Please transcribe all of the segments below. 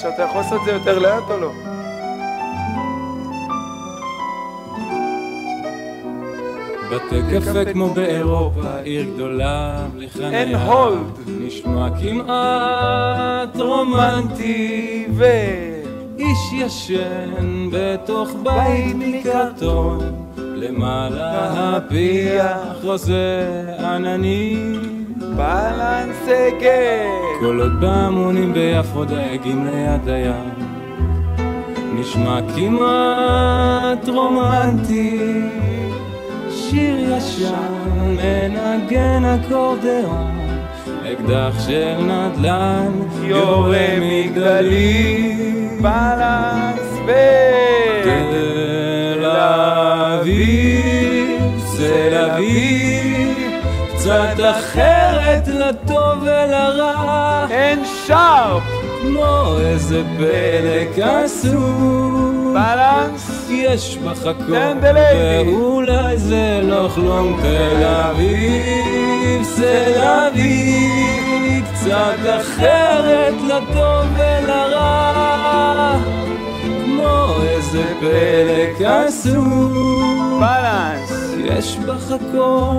עכשיו, אתה יכול לעשות את זה יותר לאט או לא? בתי קפה כמו באירופה, עיר גדולה, בלי חניה. אין הולד. נשמע כמעט רומנטי, ו... איש ישן בתוך בית מקרטון, למעלה הפיח חוזה עננים. בלנסגה. קולות בהמונים ביפו דייגים ליד הים. נשמע כמעט רומנטי, שיר ישן מנגן אקורדיאון, אקדח של נדל"ן יורה מגדלים. בלנס ו... תל אביב, תל אביב, קצת אחרת לטוב ולרע, אין שרפ. כמו איזה פלא קסום. בלנס. יש תן דליידי. ואולי זה לא כלום תל אביב, תל אביב, קצת אחרת לטוב ולרע, כמו איזה פלא קסום. בלנס. יש בך הכל,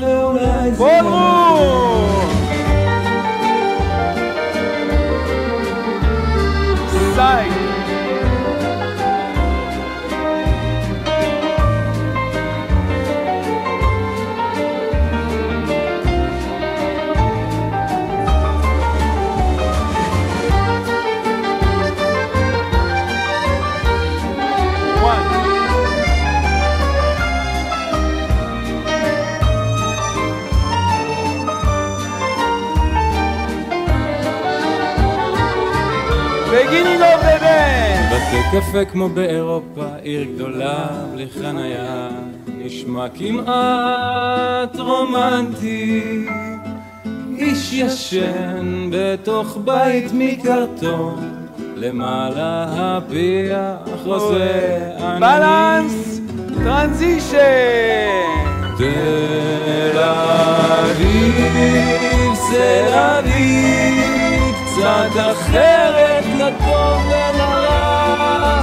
ואולי זה בולרום! The band. בתי קפה כמו באירופה, עיר גדולה בלי חניה, נשמע כמעט רומנטי. איש ישן בתוך בית מקרטון, למעלה הפיח חוזה עננים. בלנס, טרנזישן. תל אביב, תל אביב, קצת אחרת לטוב ולרע,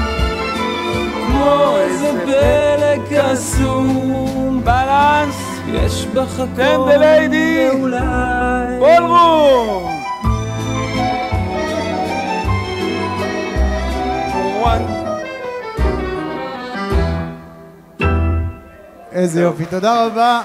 כמו איזה פלא קסום, בלנס, יש בך הכל, תן דליידי. ואולי בולרום. איזה יופי, תודה רבה.